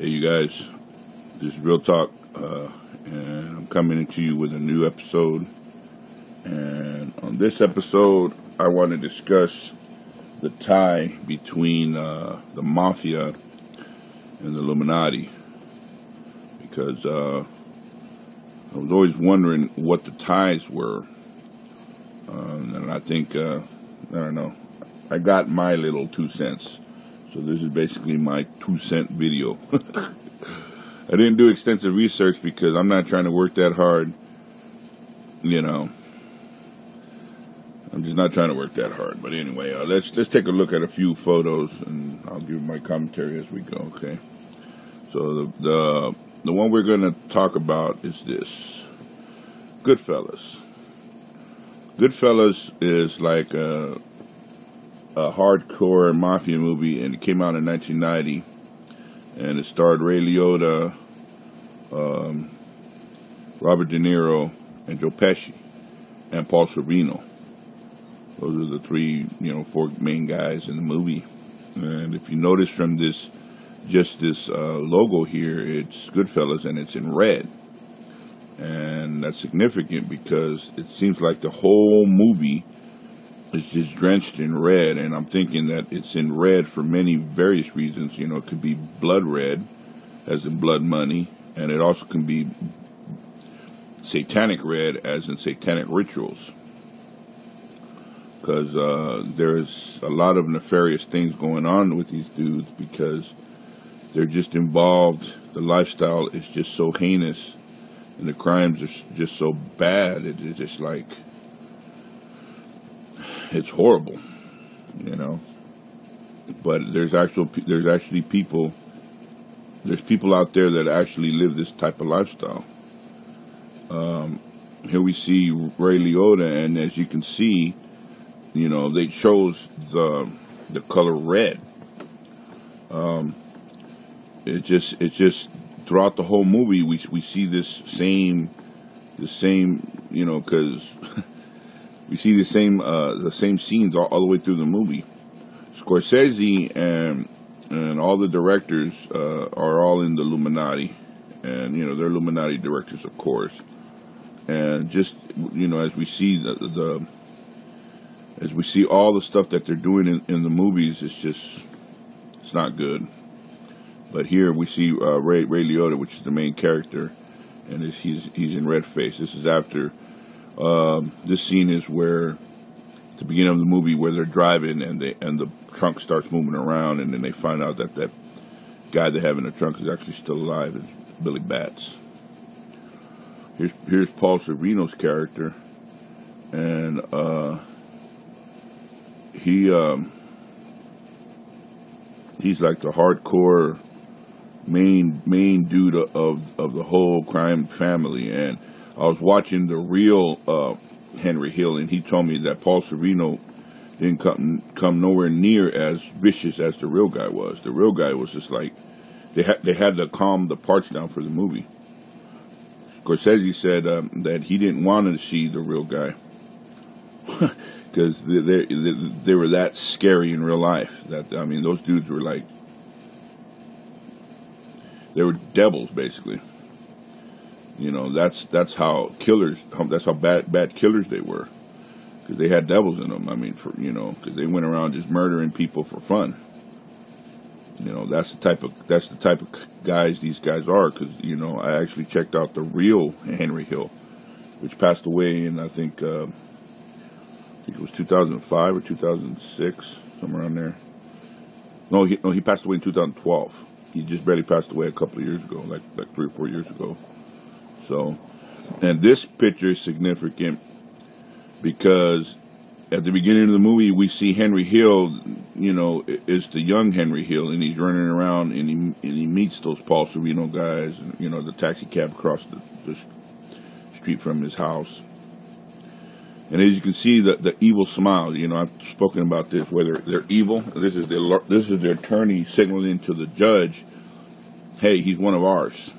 Hey, you guys, this is Real Talk, uh, and I'm coming to you with a new episode. And on this episode, I want to discuss the tie between uh, the mafia and the Illuminati. Because uh, I was always wondering what the ties were. Um, and I think, uh, I don't know, I got my little two cents. So this is basically my two cent video. I didn't do extensive research because I'm not trying to work that hard. You know, I'm just not trying to work that hard. But anyway, uh, let's let's take a look at a few photos, and I'll give my commentary as we go. Okay. So the the, the one we're going to talk about is this Goodfellas. Goodfellas is like a a hardcore mafia movie, and it came out in 1990, and it starred Ray Liotta, um, Robert De Niro, and Joe Pesci, and Paul Sorvino. Those are the three, you know, four main guys in the movie. And if you notice from this, just this uh, logo here, it's Goodfellas, and it's in red. And that's significant because it seems like the whole movie it's just drenched in red, and I'm thinking that it's in red for many various reasons. You know, it could be blood red, as in blood money, and it also can be satanic red, as in satanic rituals. Because uh, there's a lot of nefarious things going on with these dudes because they're just involved. The lifestyle is just so heinous, and the crimes are just so bad. It's just like it's horrible, you know. But there's actual there's actually people there's people out there that actually live this type of lifestyle. Um, here we see Ray Liotta, and as you can see, you know they chose the the color red. Um, it just it just throughout the whole movie we we see this same the same you know because we see the same uh, the same scenes all, all, the way through the movie. Scorsese and and all the directors uh, are all in the Illuminati, and you know they're Illuminati directors, of course. And just you know, as we see the, the as we see all the stuff that they're doing in, in the movies, it's just it's not good. But here we see uh, Ray Ray Liotta, which is the main character, and he's he's in red face. This is after um, this scene is where the beginning of the movie where they're driving and they and the trunk starts moving around and then they find out that that guy they have in the trunk is actually still alive. It's Billy Batts. Here's here's Paul Sorvino's character, and uh, he um, he's like the hardcore main main dude of of the whole crime family and I was watching the real uh, Henry Hill, and he told me that Paul Sorvino didn't come come nowhere near as vicious as the real guy was. The real guy was just like they had they had to calm the parts down for the movie. Scorsese said um, that he didn't want to see the real guy because they, they, they were that scary in real life. That I mean, those dudes were like they were devils basically. You know, that's that's how killers. That's how bad bad killers they were, because they had devils in them. I mean, for you know, because they went around just murdering people for fun. You know, that's the type of that's the type of guys these guys are. Because you know, I actually checked out the real Henry Hill, which passed away in I think uh, I think it was 2005 or 2006, somewhere around there. No, he, no, he passed away in 2012. He just barely passed away a couple of years ago, like like three or four years ago. So, and this picture is significant because at the beginning of the movie, we see Henry Hill, you know, is the young Henry Hill, and he's running around and he and he meets those Paul Sorvino guys, you know, the taxi cab across the, the street from his house. And as you can see, the the evil smile. You know, I've spoken about this. Whether they're evil, this is the this is the attorney signaling to the judge, "Hey, he's one of ours."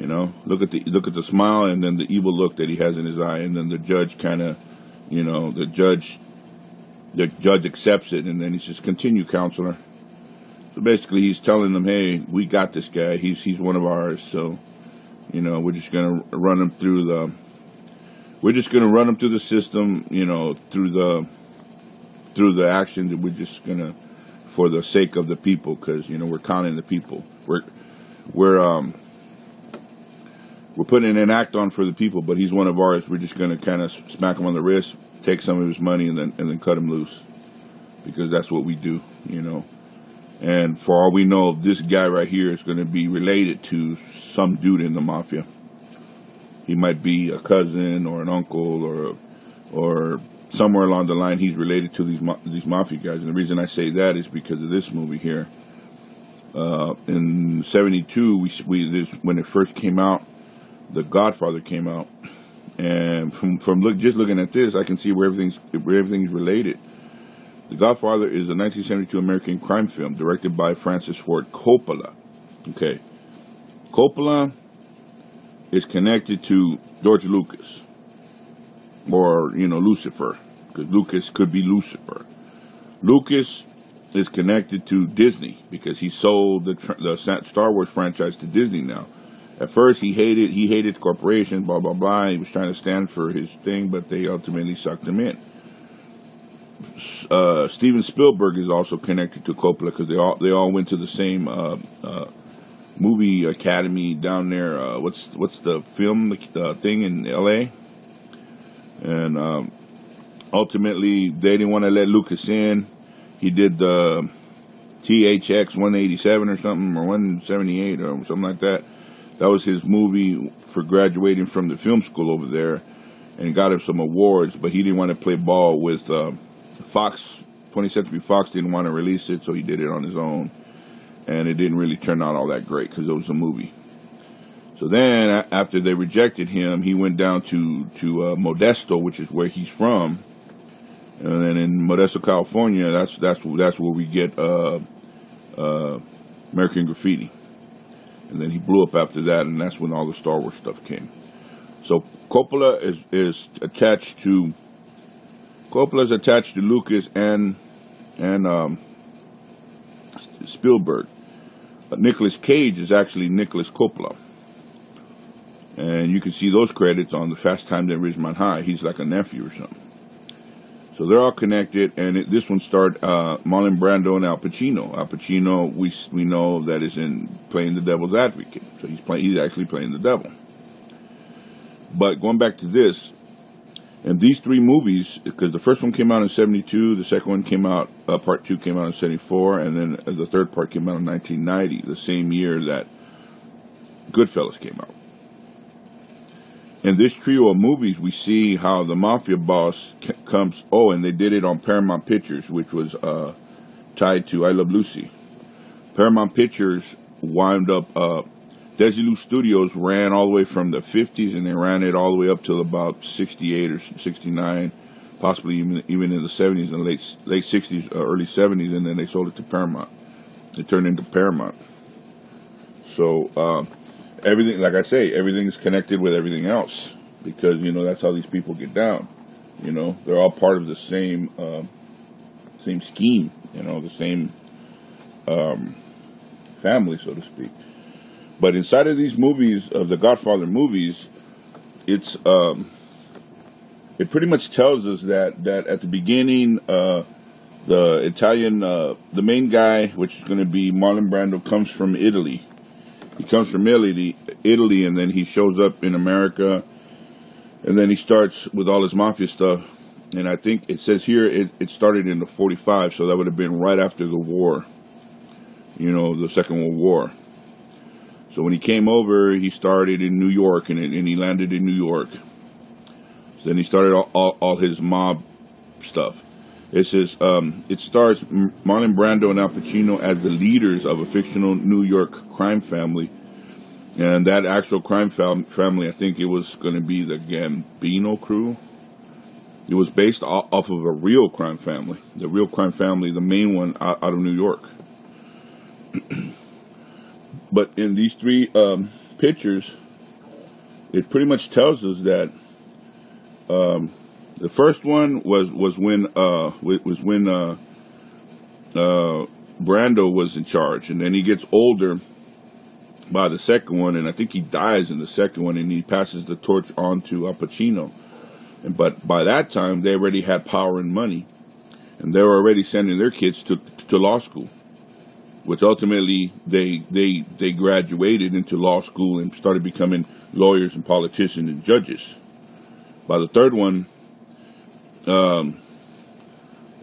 You know, look at the look at the smile and then the evil look that he has in his eye, and then the judge kind of, you know, the judge, the judge accepts it, and then he says, "Continue, counselor." So basically, he's telling them, "Hey, we got this guy. He's he's one of ours. So, you know, we're just gonna run him through the. We're just gonna run him through the system. You know, through the through the action That we're just gonna, for the sake of the people, because you know we're counting the people. We're we're um we're putting an act on for the people, but he's one of ours. We're just gonna kind of smack him on the wrist, take some of his money, and then and then cut him loose, because that's what we do. You know. And for all we know, this guy right here is going to be related to some dude in the mafia. He might be a cousin or an uncle or or somewhere along the line he's related to these these mafia guys. And the reason I say that is because of this movie here. Uh, in '72, we, we this when it first came out, The Godfather came out, and from from look just looking at this, I can see where everything's where everything's related. The Godfather is a 1972 American crime film directed by Francis Ford Coppola. Okay. Coppola is connected to George Lucas, or, you know, Lucifer, because Lucas could be Lucifer. Lucas is connected to Disney because he sold the, the Star Wars franchise to Disney now. At first, he hated he hated the corporation, blah blah blah. He was trying to stand for his thing, but they ultimately sucked him in uh, Steven Spielberg is also connected to Coppola because they all they all went to the same uh, uh, movie academy down there. Uh, what's what's the film thing in L.A. And um, ultimately, they didn't want to let Lucas in. He did the THX 187 or something, or 178 or something like that. That was his movie for graduating from the film school over there, and got him some awards. But he didn't want to play ball with. Uh, Fox, 20th Century Fox didn't want to release it, so he did it on his own. And it didn't really turn out all that great because it was a movie. So then, after they rejected him, he went down to to uh, Modesto, which is where he's from. And then in Modesto, California, that's that's that's where we get uh, uh, American Graffiti. And then he blew up after that, and that's when all the Star Wars stuff came. So Coppola is is attached to Coppola is attached to Lucas and and um, Spielberg. But Cage is actually Nicholas Coppola. And you can see those credits on the Fast Times at Ridgemont High. He's like a nephew or something. So they're all connected, and it, this one starred uh, Marlon Brando and Al Pacino. Al Pacino, we we know that is in playing the devil's advocate, so he's playing. He's actually playing the devil. But going back to this, and these three movies, because the first one came out in 72, the second one came out, uh, part two came out in 74, and then uh, the third part came out in 1990, the same year that Goodfellas came out. In this trio of movies, we see how the mafia boss c- comes, oh, and they did it on Paramount Pictures, which was uh, tied to I Love Lucy. Paramount Pictures wound up uh, Desilu Studios ran all the way from the 50s and they ran it all the way up till about 68 or 69, possibly even even in the 70s and late late 60s, uh, early 70s, and then they sold it to Paramount. It turned into Paramount. So uh, everything, like I say, everything is connected with everything else because you know that's how these people get down. You know, they're all part of the same uh, same scheme. You know, the same um, family, so to speak. But inside of these movies, of the Godfather movies, it's um, it pretty much tells us that that at the beginning, uh, the Italian, uh, the main guy, which is going to be Marlon Brando, comes from Italy. He comes from Italy, Italy, and then he shows up in America, and then he starts with all his mafia stuff. And I think it says here it, it started in the 45, so that would have been right after the war, you know, the Second World War. So when he came over, he started in New York, and, and he landed in New York. So then he started all, all, all his mob stuff. It says um, it stars Marlon Brando and Al Pacino as the leaders of a fictional New York crime family, and that actual crime fam- family, I think it was going to be the Gambino crew. It was based off of a real crime family, the real crime family, the main one out, out of New York. But in these three um, pictures, it pretty much tells us that um, the first one was was when uh, was when uh, uh, Brando was in charge, and then he gets older by the second one, and I think he dies in the second one, and he passes the torch on to Al Pacino. And, but by that time, they already had power and money, and they were already sending their kids to to law school, which ultimately they they they graduated into law school and started becoming lawyers and politicians and judges. By the third one, um,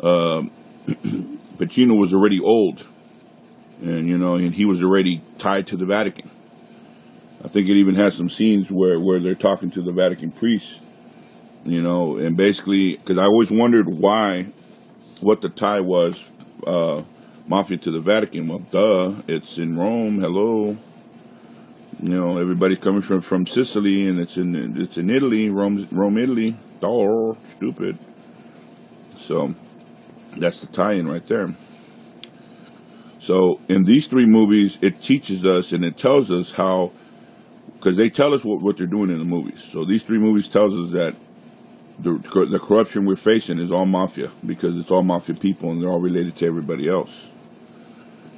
um, Pacino was already old, and you know, and he was already tied to the Vatican. I think it even has some scenes where where they're talking to the Vatican priests, you know, and basically because I always wondered why, what the tie was, uh, mafia to the Vatican. Well, duh, it's in Rome. Hello, you know, everybody coming from from Sicily, and it's in it's in Italy, Rome, Rome, Italy. Duh, stupid. So that's the tie-in right there. So in these three movies, it teaches us and it tells us how, because they tell us what, what they're doing in the movies. So these three movies tells us that the, the corruption we're facing is all mafia because it's all mafia people and they're all related to everybody else.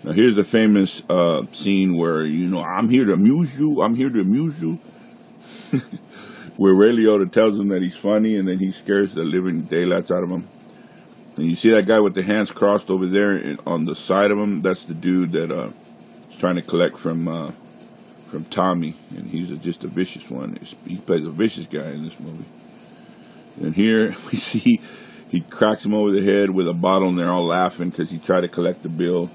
Now here's the famous uh, scene where you know I'm here to amuse you. I'm here to amuse you. where Ray Liotta tells him that he's funny and then he scares the living daylights out of him. And you see that guy with the hands crossed over there on the side of him? That's the dude that uh, is trying to collect from uh, from Tommy, and he's a, just a vicious one. He plays a vicious guy in this movie. And here we see he cracks him over the head with a bottle, and they're all laughing because he tried to collect the bill,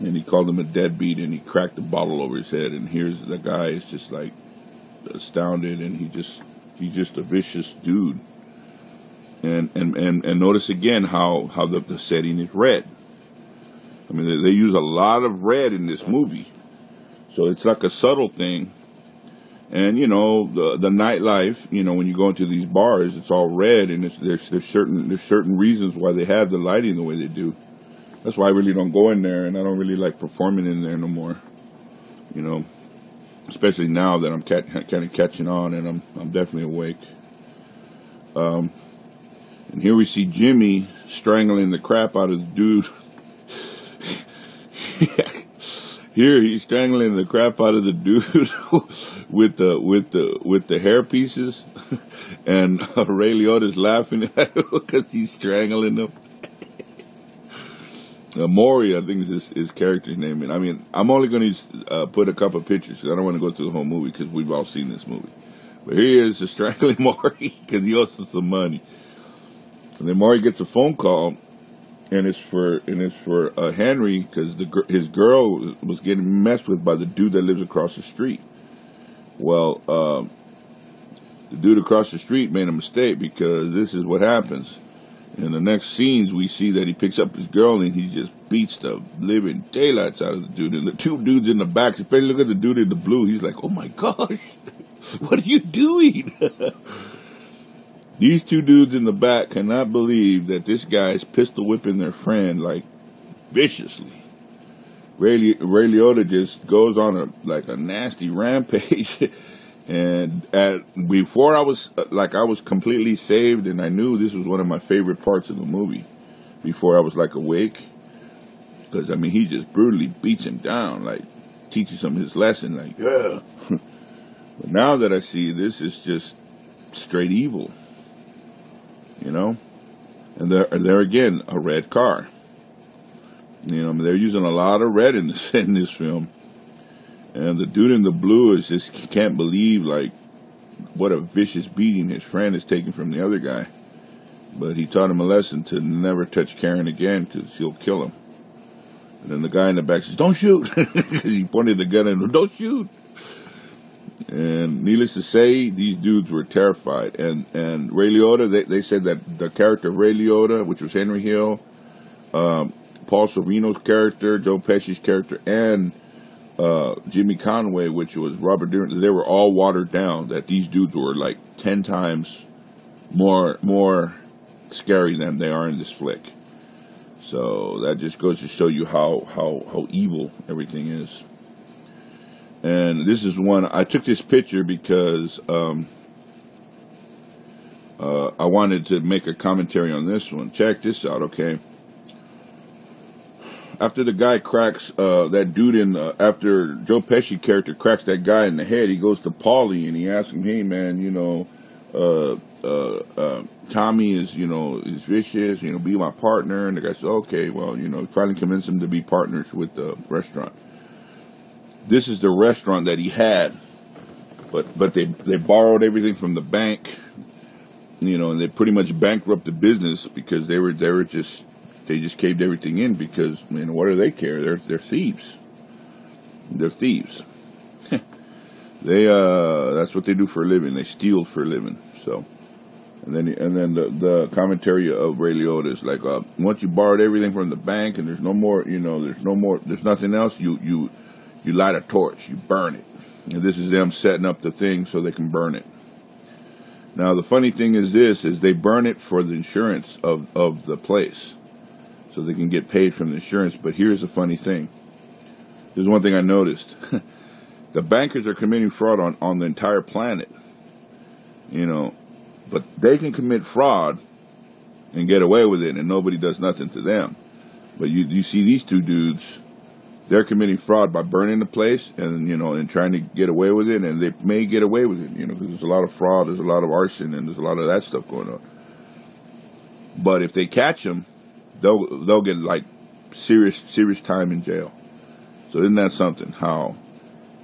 and he called him a deadbeat, and he cracked the bottle over his head. And here's the guy is just like astounded, and he just he's just a vicious dude and and and, and notice again how how the, the setting is red. I mean, they, they use a lot of red in this movie, so it's like a subtle thing. And you know the the nightlife. You know when you go into these bars, it's all red, and there's there's certain there's certain reasons why they have the lighting the way they do. That's why I really don't go in there, and I don't really like performing in there no more. You know, especially now that I'm kind of catching on, and I'm I'm definitely awake. Um, and here we see Jimmy strangling the crap out of the dude. here he's strangling the crap out of the dude with the with the with the hair pieces, and uh, Ray Liotta's laughing at him because he's strangling him. Uh, Maury, I think is his, his, character's name, and I mean, I'm only going to uh, put a couple pictures because I don't want to go through the whole movie because we've all seen this movie. But here he is, strangling Maury because he owes him some money. And then Maury gets a phone call, and it's for and it's for uh, Henry because the his girl was getting messed with by the dude that lives across the street. Well, uh, the dude across the street made a mistake because this is what happens. In the next scenes, we see that he picks up his girl and he just beats the living daylights out of the dude. And the two dudes in the back, especially look at the dude in the blue, he's like, oh my gosh, what are you doing? These two dudes in the back cannot believe that this guy is pistol whipping their friend like viciously. Ray, Ray Liotta just goes on a like a nasty rampage, and at before I was like I was completely saved, and I knew this was one of my favorite parts of the movie. Before I was like awake, because I mean he just brutally beats him down, like teaches him his lesson, like yeah. but now that I see this is just straight evil you know, and there, there again, a red car. You know, they're using a lot of red in this in this film, and the dude in the blue is just can't believe like what a vicious beating his friend is taking from the other guy. But he taught him a lesson to never touch Karen again because he'll kill him. And then the guy in the back says, "Don't shoot," because he pointed the gun him. Don't shoot. And needless to say, these dudes were terrified. And and Ray Liotta, they, they said that the character of Ray Liotta, which was Henry Hill, um, Paul Sorvino's character, Joe Pesci's character, and uh, Jimmy Conway, which was Robert De Niro, they were all watered down. That these dudes were like ten times more more scary than they are in this flick. So that just goes to show you how how how evil everything is. And this is one I took this picture because um, uh, I wanted to make a commentary on this one. Check this out, okay? after the guy cracks uh, that dude in the, after Joe Pesci character cracks that guy in the head, he goes to Paulie and he asks him, "Hey man, you know, uh, uh, uh, Tommy is you know is vicious, you know, be my partner." And the guy says, "Okay, well, you know, finally convince him to be partners with the restaurant." This is the restaurant that he had, but but they they borrowed everything from the bank, you know, and they pretty much bankrupted the business because they were they were just they just caved everything in because you know what do they care? They're they're thieves. They're thieves. they uh that's what they do for a living. They steal for a living. So and then and then the the commentary of Ray Liotta is like uh, once you borrowed everything from the bank and there's no more you know there's no more there's nothing else you you you light a torch you burn it and this is them setting up the thing so they can burn it. Now the funny thing is this is they burn it for the insurance of of the place so they can get paid from the insurance. But here's the funny thing. There's one thing I noticed. the bankers are committing fraud on, on the entire planet. You know, but they can commit fraud and get away with it and nobody does nothing to them. But you, you see these two dudes, they're committing fraud by burning the place and, you know, and trying to get away with it and they may get away with it, you know, because there's a lot of fraud, there's a lot of arson and there's a lot of that stuff going on. But if they catch them, they'll they'll get like serious serious time in jail. So isn't that something? How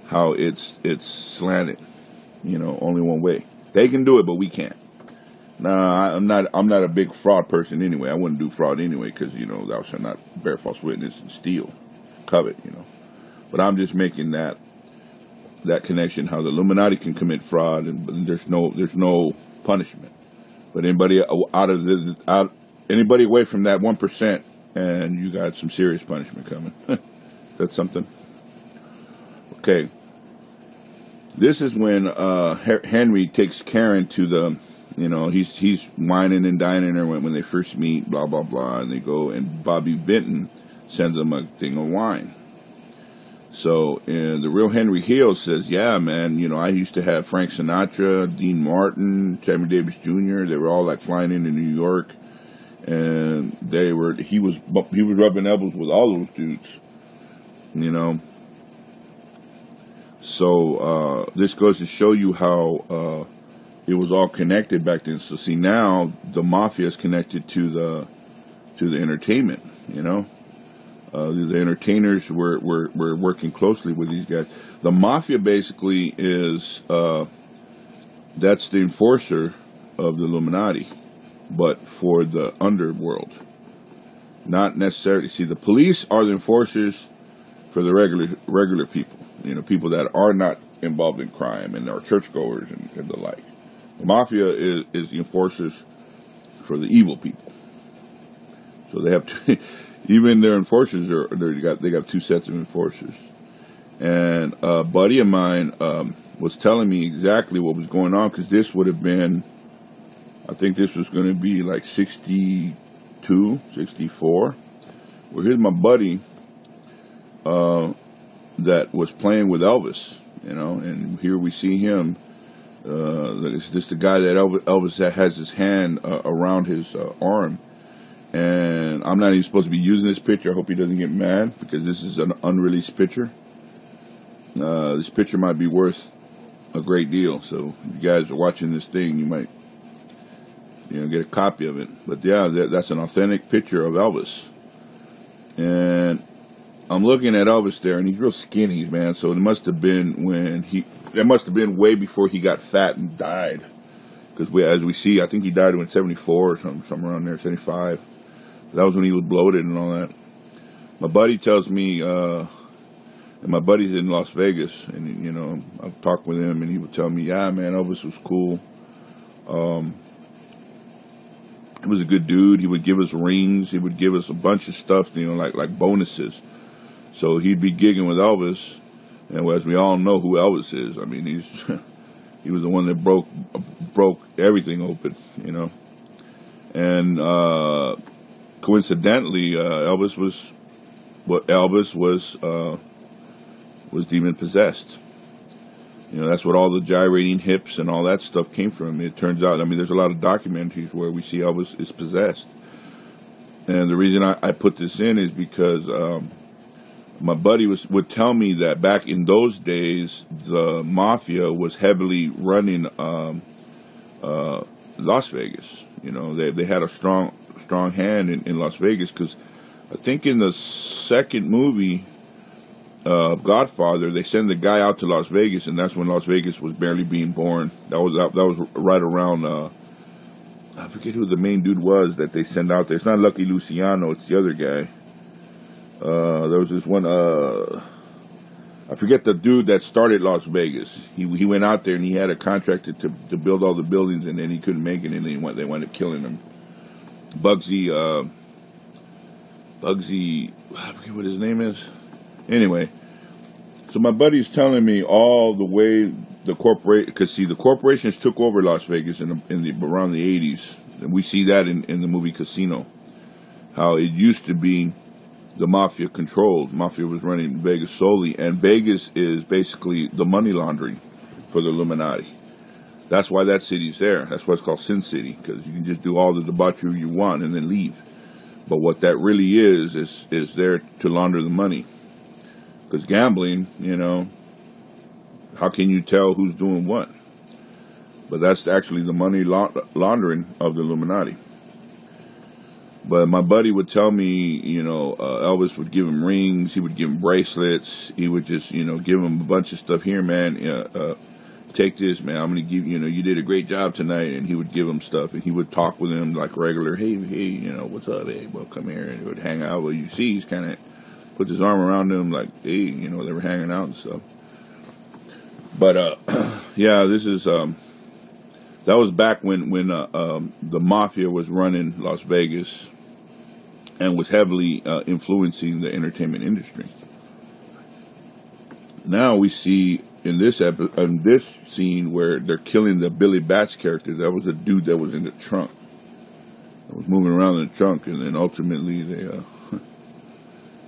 how it's it's slanted, you know, only one way. They can do it, but we can't. Nah, I'm not. I'm not a big fraud person anyway. I wouldn't do fraud anyway because you know thou shalt not bear false witness and steal, covet. You know, but I'm just making that that connection. How the Illuminati can commit fraud and there's no there's no punishment. But anybody out of the out anybody away from that 1%, and you got some serious punishment coming. That's something. Okay. This is when uh, Henry takes Karen to the, you know, he's he's wining and dining her when, when they first meet, blah, blah, blah, and they go, and Bobby Vinton sends them a thing of wine. So, and the real Henry Hill says, yeah, man, you know, I used to have Frank Sinatra, Dean Martin, Sammy Davis Jr., they were all like flying into New York and they were he was he was rubbing elbows with all those dudes, you know. So uh, this goes to show you how uh, it was all connected back then. So see now the mafia is connected to the to the entertainment, you know. Uh, the, entertainers were, were, were working closely with these guys. The mafia basically is uh, that's the enforcer of the Illuminati but for the underworld. Not necessarily. See, the police are the enforcers for the regular regular people. You know, people that are not involved in crime and are churchgoers and, and the like. The mafia is, is the enforcers for the evil people. So they have to, even their enforcers are they got they got two sets of enforcers. And a buddy of mine um, was telling me exactly what was going on because this would have been I think this was going to be like 62, 64. Well, here's my buddy uh, that was playing with Elvis, you know, and here we see him. Uh, that is just the guy that Elvis, Elvis has his hand uh, around his uh, arm. And I'm not even supposed to be using this picture. I hope he doesn't get mad because this is an unreleased picture. Uh, this picture might be worth a great deal. So if you guys are watching this thing, you might you know, get a copy of it. But yeah, that, that's an authentic picture of Elvis. And I'm looking at Elvis there, and he's real skinny, man. So it must have been when he, that must have been way before he got fat and died. Because we, as we see, I think he died when 74 or something, somewhere around there, 75. That was when he was bloated and all that. My buddy tells me, uh, and my buddy's in Las Vegas, and you know, I've talked with him, and he would tell me, yeah, man, Elvis was cool. Um, he was a good dude. He would give us rings. He would give us a bunch of stuff, you know, like like bonuses. So he'd be gigging with Elvis, and as we all know who Elvis is, I mean, he's he was the one that broke broke everything open, you know. And uh, coincidentally, uh, Elvis was what Elvis was uh, was demon possessed. You know, that's what all the gyrating hips and all that stuff came from. It turns out, I mean, there's a lot of documentaries where we see Elvis is possessed. And the reason I, I put this in is because um, my buddy was would tell me that back in those days, the mafia was heavily running um, uh, Las Vegas. You know, they they had a strong strong hand in, in Las Vegas because I think in the second movie, uh, Godfather, they send the guy out to Las Vegas, and that's when Las Vegas was barely being born. That was that, that was right around. Uh, I forget who the main dude was that they send out there. It's not Lucky Luciano. It's the other guy. Uh, there was this one. Uh, I forget the dude that started Las Vegas. He he went out there and he had a contract to to build all the buildings, and then he couldn't make it, and they went they wound up killing him. Bugsy. Uh, Bugsy. I forget what his name is. Anyway, so my buddy's telling me all the way the corporate because see the corporations took over Las Vegas in the, in the around the 80s, and we see that in in the movie Casino, how it used to be the mafia controlled. Mafia was running Vegas solely, and Vegas is basically the money laundering for the Illuminati. That's why that city's there. That's why it's called Sin City, because you can just do all the debauchery you want and then leave. But what that really is, is, is there to launder the money. Because gambling, you know, how can you tell who's doing what? But that's actually the money laundering of the Illuminati. But my buddy would tell me, you know, uh, Elvis would give him rings, he would give him bracelets, he would just, you know, give him a bunch of stuff. Here, man, uh, uh, take this, man. I'm gonna give you know, you did a great job tonight, and he would give him stuff, and he would talk with him like regular. Hey, hey, you know, what's up? Hey, well, come here, and he would hang out. Well, you see, he's kind of puts his arm around him, like, hey, you know, they were hanging out and stuff. But uh, yeah, this is um, that was back when when uh, um, the mafia was running Las Vegas and was heavily uh, influencing the entertainment industry. Now we see in this epi- in this scene where they're killing the Billy Batts character. That was a dude that was in the trunk. That was moving around in the trunk, and then ultimately they. Uh,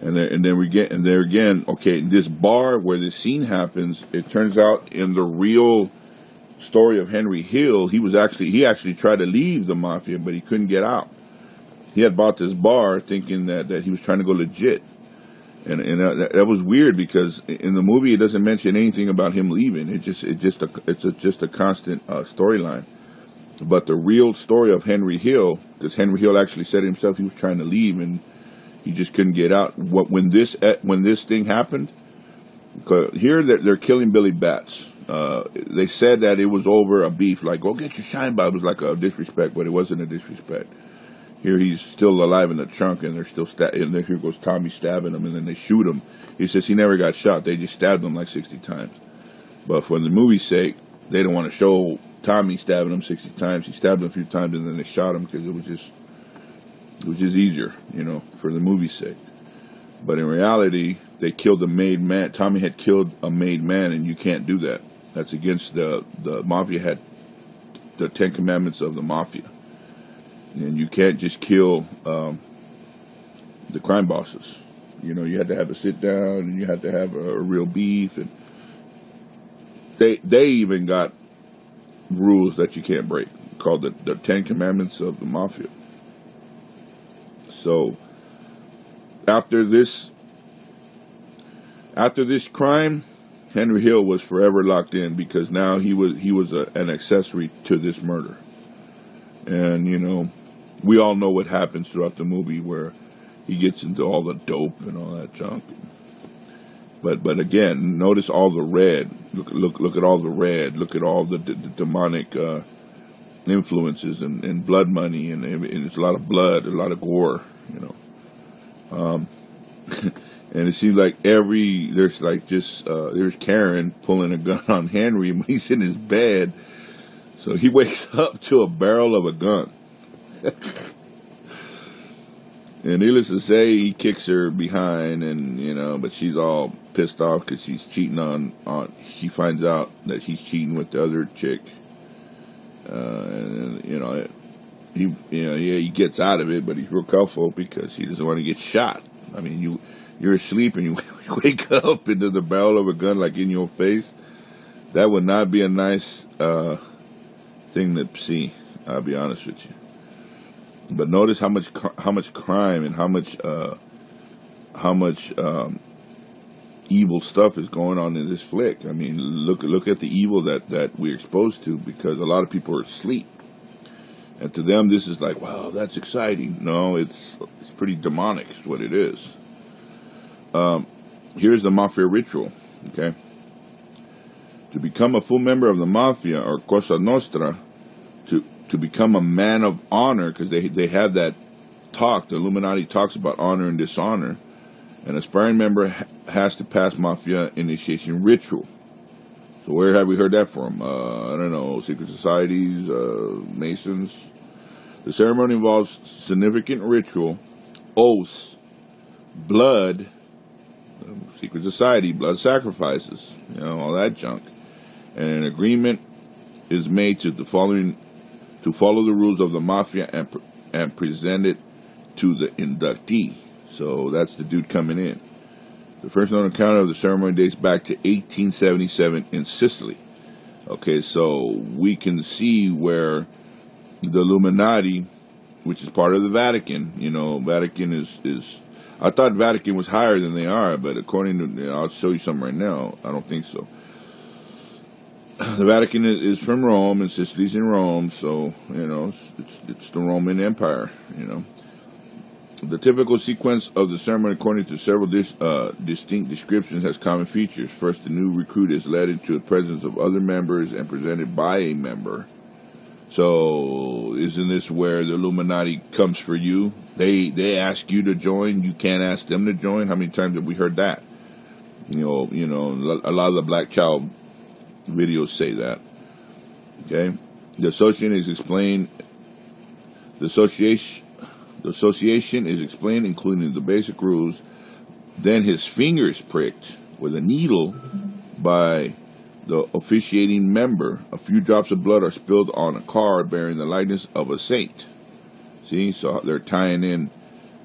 and then, and then we get and there again. Okay, this bar where this scene happens, it turns out in the real story of Henry Hill, he was actually he actually tried to leave the mafia, but he couldn't get out he had bought this bar thinking that, that he was trying to go legit. And, and that, that was weird because in the movie it doesn't mention anything about him leaving. It just it just a, it's a, just a constant uh, storyline. But the real story of Henry Hill, because Henry Hill actually said himself he was trying to leave and he just couldn't get out. What when this eh, when this thing happened, here they're, they're killing Billy Batts. Uh, they said that it was over a beef, like go get your shine box. It was like a disrespect, but it wasn't a disrespect. Here he's still alive in the trunk, and they're still sta- and here goes Tommy stabbing him, and then they shoot him. He says he never got shot; they just stabbed him like sixty times. But for the movie's sake, they don't want to show Tommy stabbing him sixty times. He stabbed him a few times, and then they shot him because it was just it was just easier, you know, for the movie's sake. But in reality, they killed a made man. Tommy had killed a made man, and you can't do that. That's against the the mafia had the Ten Commandments of the mafia and you can't just kill um, the crime bosses. You know, you had to have a sit down, and you had to have a, a real beef, and they they even got rules that you can't break, called the, the Ten Commandments of the Mafia. So after this after this crime, Henry Hill was forever locked in because now he was he was a, an accessory to this murder, and you know we all know what happens throughout the movie where he gets into all the dope and all that junk. But but again, notice all the red. Look look look at all the red. Look at all the, the, demonic uh, influences and, and, blood money and, and, it's a lot of blood, a lot of gore. You know, um, and it seems like every there's like just uh, there's Karen pulling a gun on Henry when he's in his bed. So he wakes up to a barrel of a gun. and needless to say, he kicks her behind, and you know, but she's all pissed off because she's cheating on. On she finds out that he's cheating with the other chick, uh, and you know, he you know yeah he gets out of it, but he's real careful because he doesn't want to get shot. I mean, you you're asleep and you wake up into the barrel of a gun like in your face. That would not be a nice uh, thing to see. I'll be honest with you. But notice how much how much crime and how much uh, how much um, evil stuff is going on in this flick. I mean, look look at the evil that that we're exposed to because a lot of people are asleep, and to them this is like, wow, that's exciting. No, it's it's pretty demonic. Is what it is. Um, here's the mafia ritual. Okay, to become a full member of the mafia or Cosa Nostra, to become a man of honor because they they have that talk. The Illuminati talks about honor and dishonor an aspiring member ha- has to pass mafia initiation ritual. So where have we heard that from? Uh, I don't know, secret societies, uh, masons. The ceremony involves significant ritual, oaths, blood, um, secret society, blood sacrifices, you know, all that junk. And an agreement is made to the following, to follow the rules of the mafia and, and present it to the inductee. So that's the dude coming in. The first known account of the ceremony dates back to 1877 in Sicily. Okay, so we can see where the Illuminati, which is part of the Vatican, you know, Vatican is is. I thought Vatican was higher than they are, but according to, I'll show you some right now. I don't think so. The Vatican is, is from Rome, and Sicily's in Rome, so you know it's, it's, it's the Roman Empire, you know. The typical sequence of the ceremony, according to several dis, uh, distinct descriptions, has common features. First, the new recruit is led into the presence of other members and presented by a member. So, isn't this where the Illuminati comes for you? They they ask you to join. You can't ask them to join. How many times have we heard that? You know, you know, a lot of the Black Child videos say that. Okay, the association is explained. The association the association is explained, including the basic rules. Then his fingers pricked with a needle by the officiating member. A few drops of blood are spilled on a card bearing the likeness of a saint. See, so they're tying in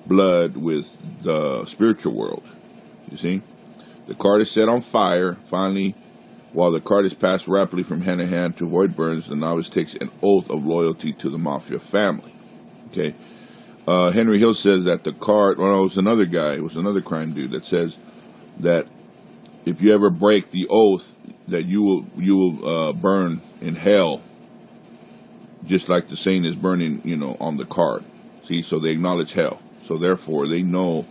blood with the spiritual world. You see? The card is set on fire. Finally, while the card is passed rapidly from hand to hand to avoid burns, the novice takes an oath of loyalty to the mafia family. Okay? uh, Henry Hill says that the card, well, it was another guy, it was another crime dude that says that if you ever break the oath, that you will you will uh, burn in hell, just like the saint is burning, you know, on the card. See, so they acknowledge hell. So therefore, they know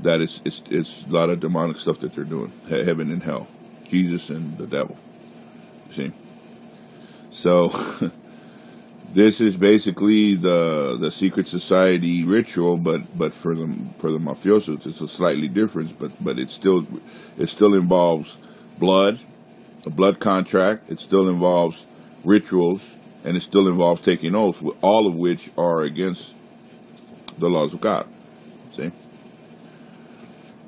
that it's it's it's a lot of demonic stuff that they're doing, heaven and hell, Jesus and the devil. See, so. this is basically the the secret society ritual, but but for the for the mafiosos, it's a slightly different, but but it still it still involves blood, a blood contract. It still involves rituals, and it still involves taking oaths, all of which are against the laws of God. See,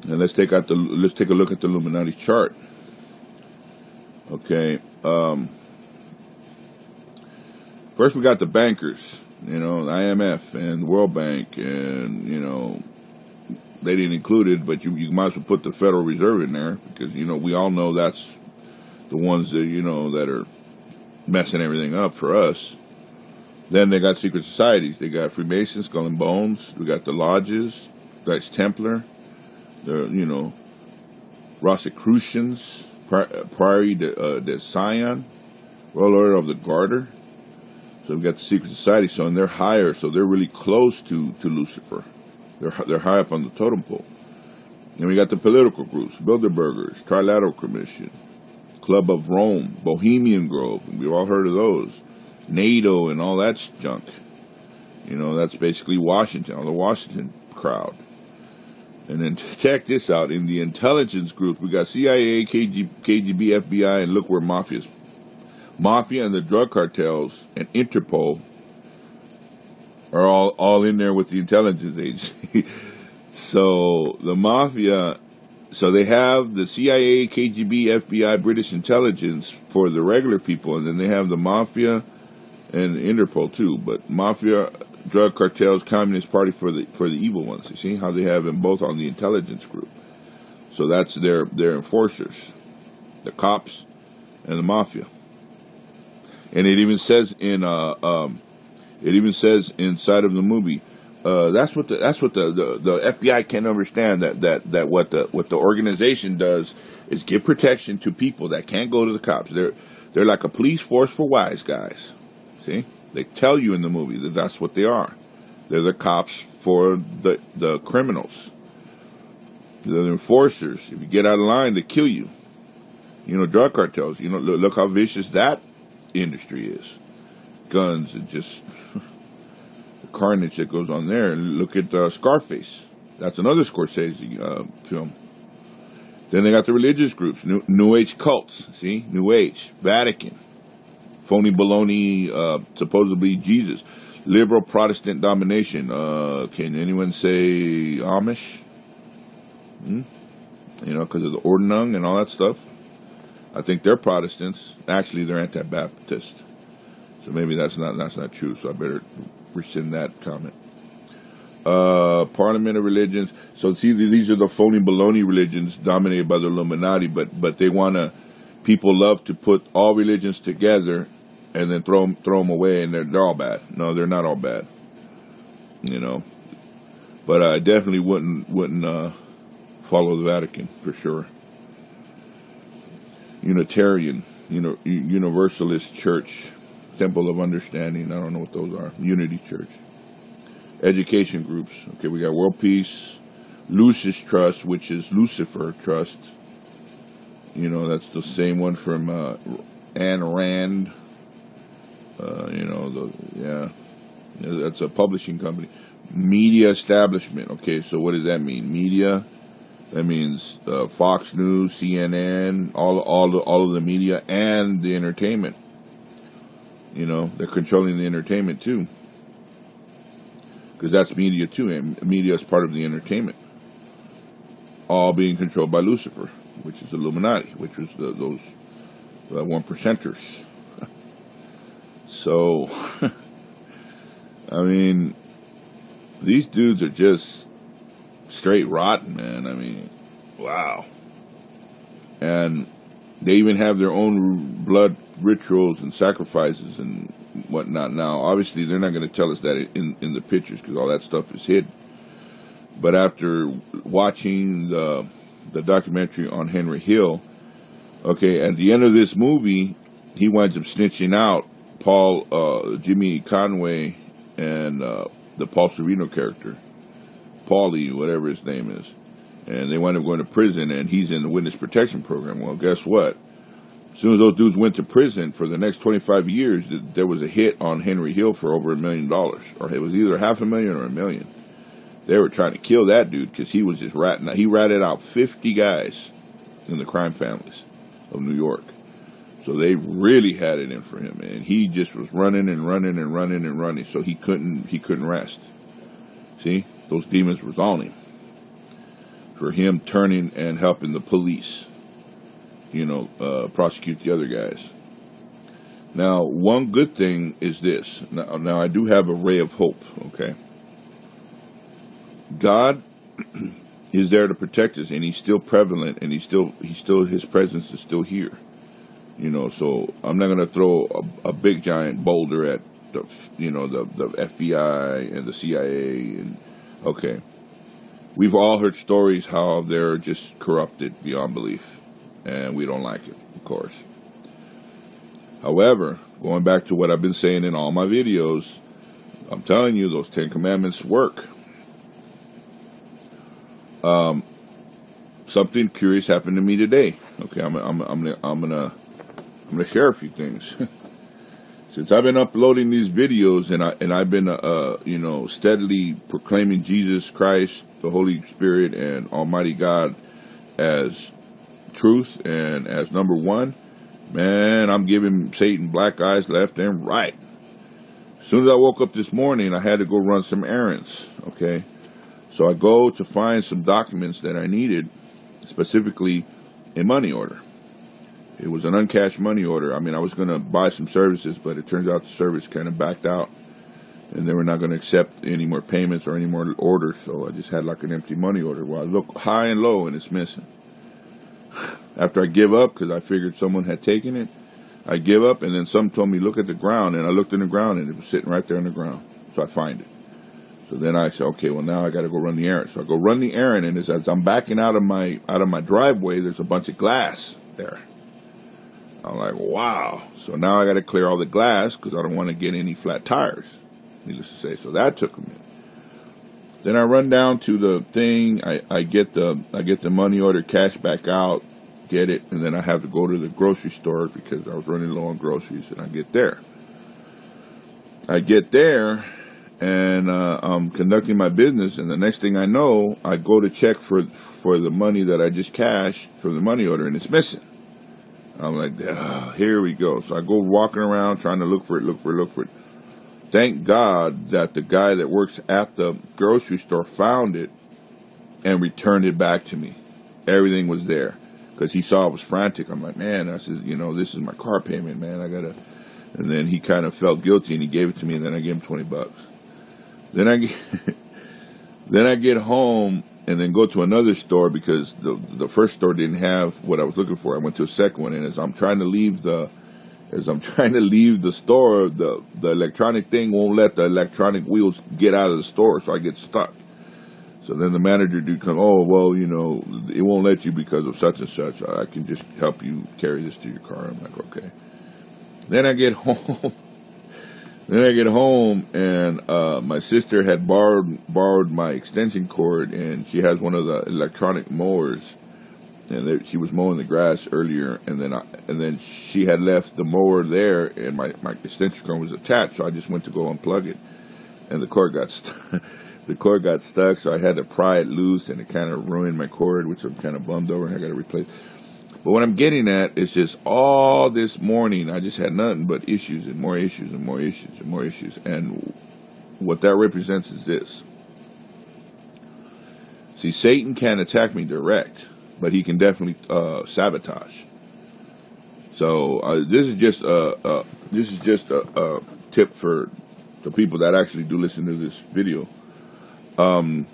and let's take out the let's take a look at the Illuminati chart. Okay. Um, First, we got the bankers, you know, the IMF and the World Bank, and you know, they didn't include it, but you you might as well put the Federal Reserve in there because you know we all know that's the ones that you know that are messing everything up for us. Then they got secret societies. They got Freemasons, Skull and Bones. We got the lodges. Knights Templar. The you know Rosicrucians, Priory de, uh, de Sion, Royal Order of the Garter. So we've got the secret society, so and they're higher, so they're really close to, to Lucifer. They're they're high up on the totem pole. And we got the political groups: Bilderbergers, Trilateral Commission, Club of Rome, Bohemian Grove. We've all heard of those. NATO and all that junk. You know, that's basically Washington, all the Washington crowd. And then check this out: in the intelligence group, we got CIA, KGB, FBI, and look where mafia's Mafia and the drug cartels and Interpol are all, all in there with the intelligence agency. so the mafia, so they have the CIA, KGB, FBI, British intelligence for the regular people, and then they have the mafia and Interpol too. But mafia, drug cartels, Communist Party for the for the evil ones. You see how they have them both on the intelligence group. So that's their their enforcers, the cops, and the mafia and it even says in uh, um, It even says inside of the movie. Uh, that's what the that's what the, the, the FBI can't understand that, that, that what the what the organization does is give protection to people that can't go to the cops. They're they're like a police force for wise guys. See, they tell you in the movie that that's what they are. They're the cops for the the criminals. They're the enforcers. If you get out of line, they kill you. You know, drug cartels. You know, look, look how vicious that industry is. Guns and just the carnage that goes on there. Look at uh, Scarface. That's another Scorsese uh, film. Then they got the religious groups, New, New Age cults. See, New Age, Vatican, phony baloney, uh, supposedly Jesus, liberal Protestant domination. Uh, can anyone say Amish? Hmm? You know, because of the Ordnung and all that stuff. I think they're Protestants. Actually, they're Anabaptist. So maybe that's not that's not true. So I better rescind that comment. Uh, Parliament of religions. So see, these are the phony baloney religions dominated by the Illuminati, but but they want to. People love to put all religions together and then throw them, throw them away, and they're they're all bad. No, they're not all bad. You know, but I definitely wouldn't wouldn't uh, follow the Vatican for sure. Unitarian, you know, Universalist Church, Temple of Understanding. I don't know what those are. Unity Church. Education groups. Okay, we got World Peace, Lucis Trust, which is Lucifer Trust. You know, that's the same one from uh, Ayn Rand. Uh, you know, the yeah, that's a publishing company. Media establishment. Okay, so what does that mean? Media that means uh, Fox News, CNN, all all all of the media and the entertainment. You know, they're controlling the entertainment too, because that's media too. And media is part of the entertainment, all being controlled by Lucifer, which is Illuminati, which was the, those uh, one percenters. So, I mean, these dudes are just straight rotten, man. I mean, wow. And they even have their own blood rituals and sacrifices and whatnot. Now, obviously, they're not going to tell us that in in the pictures because all that stuff is hidden. But after watching the the documentary on Henry Hill, okay, at the end of this movie, he winds up snitching out Paul, uh, Jimmy Conway, and uh, the Paul Sorvino character Paulie, whatever his name is, and they wind up going to prison, and he's in the witness protection program. Well, guess what? As soon as those dudes went to prison for the next 25 years, there was a hit on Henry Hill for over a million dollars, or it was either half a million or a million. They were trying to kill that dude because he was just ratting. He ratted out 50 guys in the crime families of New York. So they really had it in for him, and he just was running and running and running and running. So he couldn't he couldn't rest. See, those demons was on him for him turning and helping the police, you know, uh, prosecute the other guys. Now, one good thing is this. Now, now I do have a ray of hope. Okay, God is there to protect us, and He's still prevalent, and He's still He's still His presence is still here. You know, so I'm not going to throw a, a big giant boulder at the you know the the FBI and the CIA and Okay. We've all heard stories how they're just corrupted beyond belief, and we don't like it, of course. However, going back to what I've been saying in all my videos, I'm telling you, those Ten Commandments work. Um, something curious happened to me today. Okay, I'm, I'm, I'm, I'm gonna, I'm gonna share a few things. since I've been uploading these videos and I and I've been uh, you know steadily proclaiming Jesus Christ, the Holy Spirit, and Almighty God as truth and as number one, man, I'm giving Satan black eyes left and right. As soon as I woke up this morning, I had to go run some errands. Okay, so I go to find some documents that I needed, specifically a money order. It was an uncashed money order. I mean, I was going to buy some services, but it turns out the service kind of backed out, and they were not going to accept any more payments or any more orders. So I just had like an empty money order. Well, I look high and low, and it's missing. After I give up because I figured someone had taken it, I give up, and then some told me look at the ground, and I looked in the ground, and it was sitting right there on the ground. So I find it. So then I said, okay, well now I got to go run the errand. So I go run the errand, and as I'm backing out of my out of my driveway, there's a bunch of glass there. I'm like, wow. So now I got to clear all the glass because I don't want to get any flat tires. Needless to say, so that took a minute. Then I run down to the thing. I, I get the I get the money order cash back out, get it, and then I have to go to the grocery store because I was running low on groceries, and I get there. I get there, and uh, I'm conducting my business, and the next thing I know, I go to check for for the money that I just cashed for the money order, and it's missing. I'm like, oh, here we go. So I go walking around trying to look for it, look for it, look for it. Thank God that the guy that works at the grocery store found it and returned it back to me. Everything was there because he saw I was frantic. I'm like, man, I said, you know, this is my car payment, man. I gotta. And then he kind of felt guilty and he gave it to me, and then I gave him twenty bucks. Then I get, then I get home and then go to another store because the the first store didn't have what I was looking for. I went to a second one, and as I'm trying to leave the as I'm trying to leave the store, the the electronic thing won't let the electronic wheels get out of the store, so I get stuck. So then the manager dude comes, oh well, you know, it won't let you because of such and such. I can just help you carry this to your car. I'm like, okay. Then I get home. Then I get home, and uh, my sister had borrowed borrowed my extension cord, and she has one of the electronic mowers and she was mowing the grass earlier, and then I, and then she had left the mower there, and my my extension cord was attached, so I just went to go unplug it, and the cord got the cord got stuck, so I had to pry it loose, and it kind of ruined my cord, which I'm kind of bummed over, and I got to replace. But what I'm getting at is just all this morning, I just had nothing but issues and more issues and more issues and more issues, and what that represents is this. See, Satan can't attack me direct but he can definitely uh, sabotage. So uh, this is just a, a, this is just a, a, tip for the people that actually do listen to this video. Um,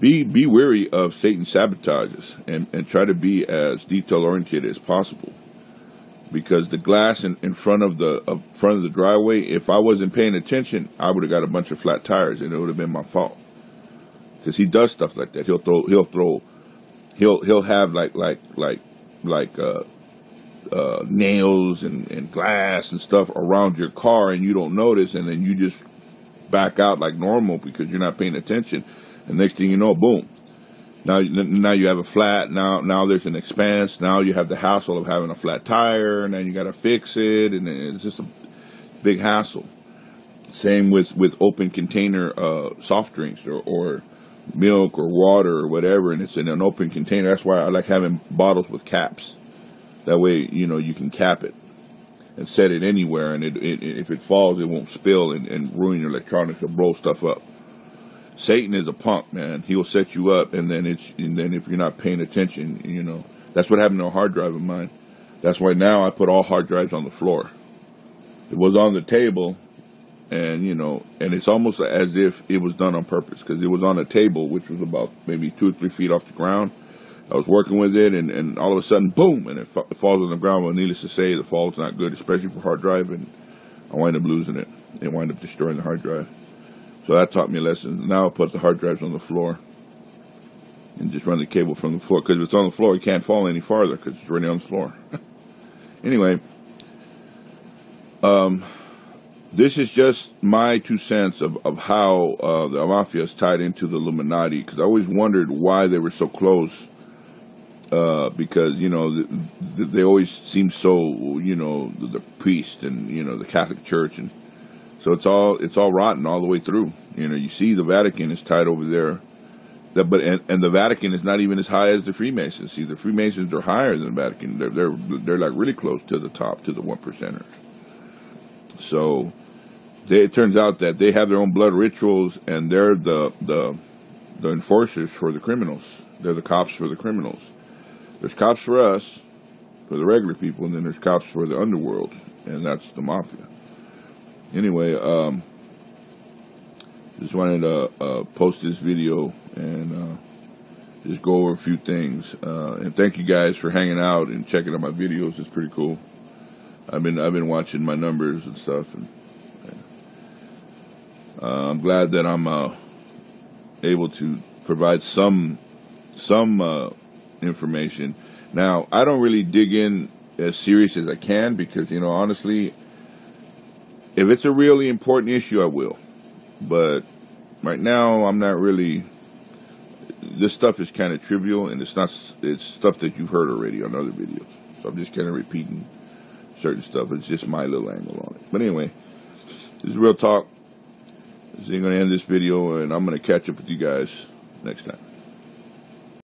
be be wary of Satan's sabotages and, and try to be as detail oriented as possible. Because the glass in, in front of the uh, front of the driveway, if I wasn't paying attention, I would have got a bunch of flat tires, and it would have been my fault. Because he does stuff like that. He'll throw he'll throw he'll he'll have like like like like uh, uh, nails and, and glass and stuff around your car, and you don't notice, and then you just back out like normal because you're not paying attention. And next thing you know, boom. Now, now you have a flat. Now, now there's an expanse. Now you have the hassle of having a flat tire, and then you got to fix it, and it's just a big hassle. Same with with open container uh, soft drinks or, or milk or water or whatever, and it's in an open container. That's why I like having bottles with caps. That way, you know, you can cap it and set it anywhere, and it, it, if it falls, it won't spill and, and ruin your electronics or blow stuff up. Satan is a punk, man. He'll set you up, and then it's and then if you're not paying attention, you know, that's what happened to a hard drive of mine. That's why now I put all hard drives on the floor. It was on the table, and you know, and it's almost as if it was done on purpose because it was on a table which was about maybe two or three feet off the ground. I was working with it, and, and all of a sudden, boom, and it, fa- it falls on the ground. Well, needless to say, the fall is not good, especially for hard drive, and I wind up losing it. It wind up destroying the hard drive. So that taught me a lesson. Now I put the hard drives on the floor and just run the cable from the floor because if it's on the floor, it can't fall any farther because it's already on the floor. anyway, um, this is just my two cents of, of how uh, the mafia is tied into the Illuminati because I always wondered why they were so close. Uh, because you know the, the, they always seem so you know the, the, priest and you know the Catholic Church and so it's all it's all rotten all the way through. You know you see the Vatican is tied over there, that but and, and the Vatican is not even as high as the Freemasons. See the Freemasons are higher than the Vatican. They're they're they're like really close to the top to the one percenters. So they, it turns out that they have their own blood rituals, and they're the the the enforcers for the criminals. They're the cops for the criminals. There's cops for us, for the regular people, and then there's cops for the underworld, and that's the mafia. Anyway, um, just wanted to uh, post this video and uh, just go over a few things. Uh, and thank you guys for hanging out and checking out my videos. It's pretty cool. I've been I've been watching my numbers and stuff, and uh, I'm glad that I'm uh, able to provide some some uh, information. Now, I don't really dig in as serious as I can because you know honestly, if it's a really important issue, I will. But right now, I'm not really. This stuff is kind of trivial, and it's not. It's stuff that you've heard already on other videos. So I'm just kind of repeating certain stuff. It's just my little angle on it. But anyway, this is real talk. This is going to end this video, and I'm going to catch up with you guys next time.